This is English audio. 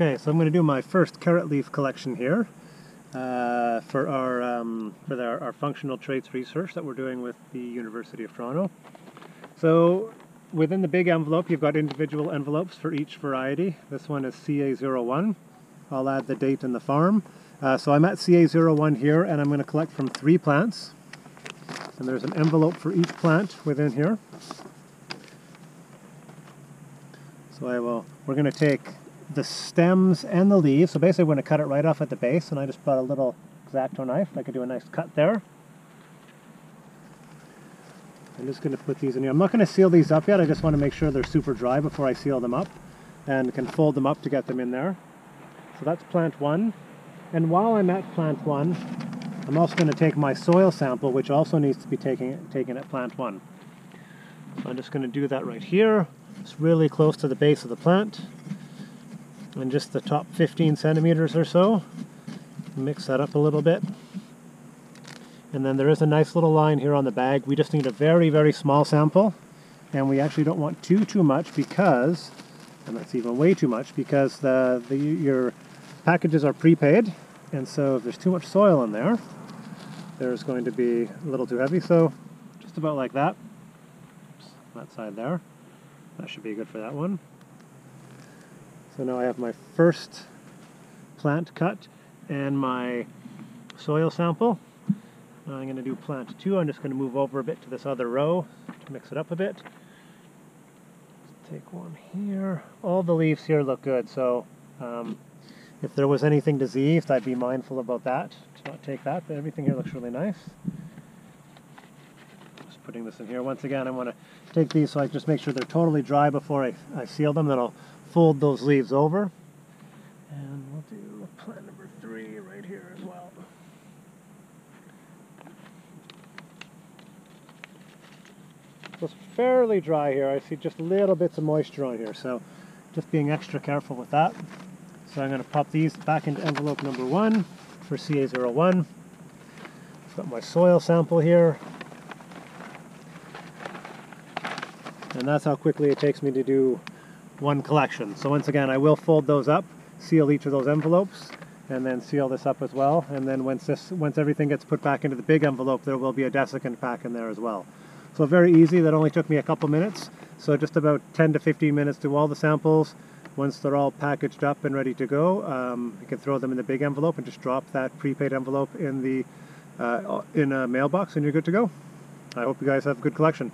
Okay, so I'm going to do my first carrot leaf collection here uh, for our um, for our, our functional traits research that we're doing with the University of Toronto. So within the big envelope, you've got individual envelopes for each variety. This one is CA01. I'll add the date and the farm. Uh, so I'm at CA01 here, and I'm going to collect from three plants. And there's an envelope for each plant within here. So I will, we're going to take the stems and the leaves. So basically we're going to cut it right off at the base, and I just brought a little X-Acto knife. I could do a nice cut there. I'm just going to put these in here. I'm not going to seal these up yet. I just want to make sure they're super dry before I seal them up and can fold them up to get them in there. So that's plant one. And while I'm at plant one, I'm also going to take my soil sample, which also needs to be taken, taken at plant one. So I'm just going to do that right here. It's really close to the base of the plant. And just the top 15 centimeters or so. Mix that up a little bit. And then there is a nice little line here on the bag. We just need a very, very small sample. And we actually don't want too, too much because, and that's even way too much, because the, the your packages are prepaid. And so if there's too much soil in there, there's going to be a little too heavy. So just about like that. Oops, that side there. That should be good for that one. So now I have my first plant cut and my soil sample. I'm going to do plant two. I'm just going to move over a bit to this other row to mix it up a bit. Let's take one here. All the leaves here look good, so um, if there was anything diseased, I'd be mindful about that, to not take that, but everything here looks really nice. Just putting this in here. Once again, I want to take these so I just make sure they're totally dry before I, I seal them, then I'll fold those leaves over. And we'll do plant number three right here as well. it's fairly dry here. I see just little bits of moisture on here, so just being extra careful with that. So I'm going to pop these back into envelope number one for CA01. I've got my soil sample here. And that's how quickly it takes me to do one collection. So once again, I will fold those up, seal each of those envelopes, and then seal this up as well. And then once this, once everything gets put back into the big envelope, there will be a desiccant pack in there as well. So very easy, that only took me a couple minutes. So just about 10 to 15 minutes to all the samples. Once they're all packaged up and ready to go, um, you can throw them in the big envelope and just drop that prepaid envelope in the uh, in a mailbox and you're good to go. I hope you guys have a good collection.